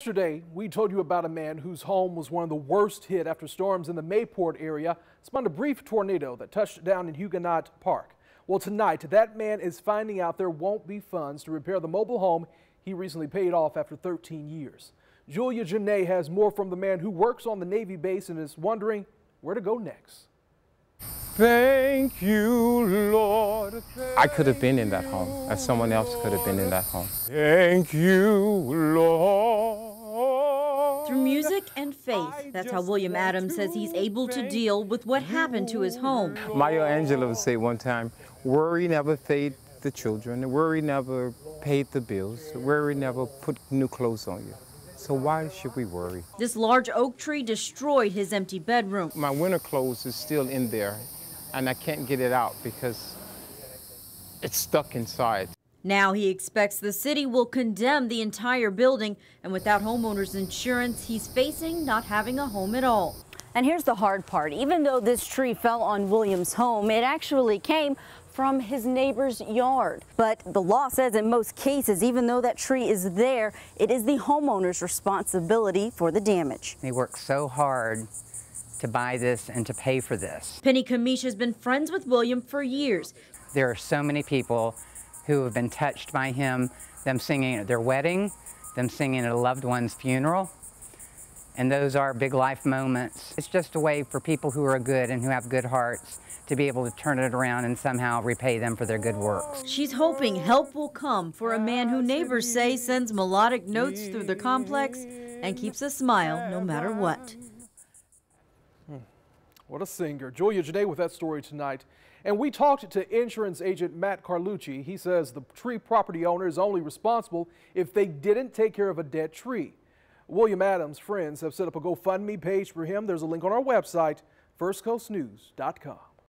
Yesterday, we told you about a man whose home was one of the worst hit after storms in the Mayport area spawned a brief tornado that touched down in Huguenot Park. Well, tonight, that man is finding out there won't be funds to repair the mobile home he recently paid off after 13 years. Julia Janae has more from the man who works on the Navy base and is wondering where to go next. Thank you, Lord. Thank I could have been in that home, as someone else could have been in that home. Thank you, Lord. Through and faith, that's how William Adams says he's able to deal with what happened to his home. Maya Angelou would say one time, worry never fed the children, worry never paid the bills, worry never put new clothes on you. So why should we worry? This large oak tree destroyed his empty bedroom. My winter clothes is still in there, and I can't get it out because it's stuck inside. Now he expects the city will condemn the entire building, and without homeowners insurance, he's facing not having a home at all. And here's the hard part. Even though this tree fell on William's home, it actually came from his neighbor's yard. But the law says in most cases, even though that tree is there, it is the homeowner's responsibility for the damage. They worked so hard to buy this and to pay for this. Penny Kamish has been friends with William for years. There are so many people who have been touched by him, them singing at their wedding, them singing at a loved one's funeral. And those are big life moments. It's just a way for people who are good and who have good hearts to be able to turn it around and somehow repay them for their good works. She's hoping help will come for a man who neighbors say sends melodic notes through the complex and keeps a smile no matter what. What a singer. Julia Janae with that story tonight. And we talked to insurance agent Matt Carlucci. He says the tree property owner is only responsible if they didn't take care of a dead tree. William Adams' friends have set up a GoFundMe page for him. There's a link on our website, firstcoastnews.com.